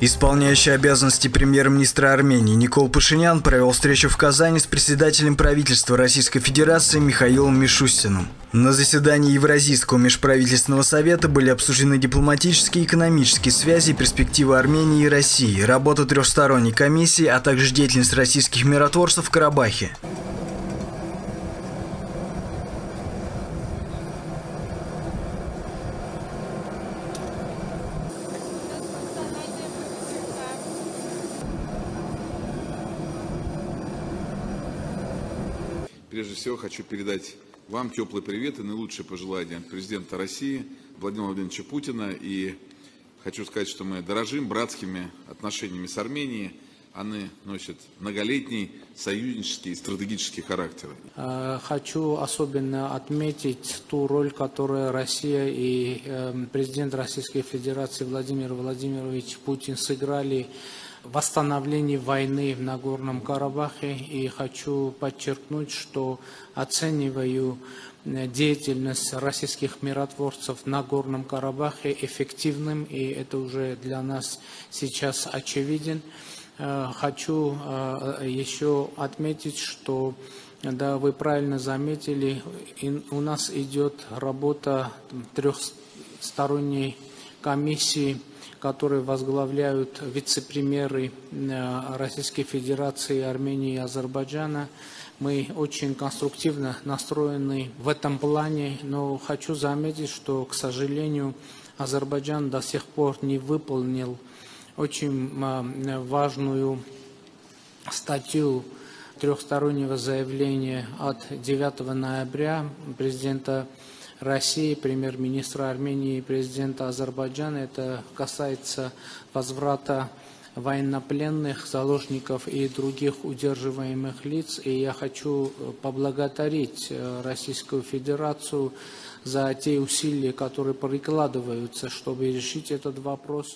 Исполняющий обязанности премьер-министра Армении Никол Пашинян провел встречу в Казани с председателем правительства Российской Федерации Михаилом Мишустиным. На заседании Евразийского межправительственного совета были обсуждены дипломатические и экономические связи и перспективы Армении и России, работа трехсторонней комиссии, а также деятельность российских миротворцев в Карабахе. Прежде всего хочу передать вам теплый привет и наилучшие пожелания от президента России Владимира Владимировича Путина. И хочу сказать, что мы дорожим братскими отношениями с Арменией. Они носят многолетний союзнический и стратегический характер. Э, хочу особенно отметить ту роль, которую Россия и э, президент Российской Федерации Владимир Владимирович Путин сыграли восстановлении войны в Нагорном Карабахе. И хочу подчеркнуть, что оцениваю э, деятельность российских миротворцев в Нагорном Карабахе эффективным, и это уже для нас сейчас очевиден. Э, хочу э, еще отметить, что да, вы правильно заметили, у нас идет работа трехсторонней комиссии которые возглавляют вице-премьеры э, Российской Федерации, Армении и Азербайджана. Мы очень конструктивно настроены в этом плане, но хочу заметить, что, к сожалению, Азербайджан до сих пор не выполнил очень э, важную статью трехстороннего заявления от 9 ноября президента России, премьер-министра Армении и президента Азербайджана. Это касается возврата военнопленных, заложников и других удерживаемых лиц. И я хочу поблагодарить э, Российскую Федерацию за те усилия, которые прикладываются, чтобы решить этот вопрос.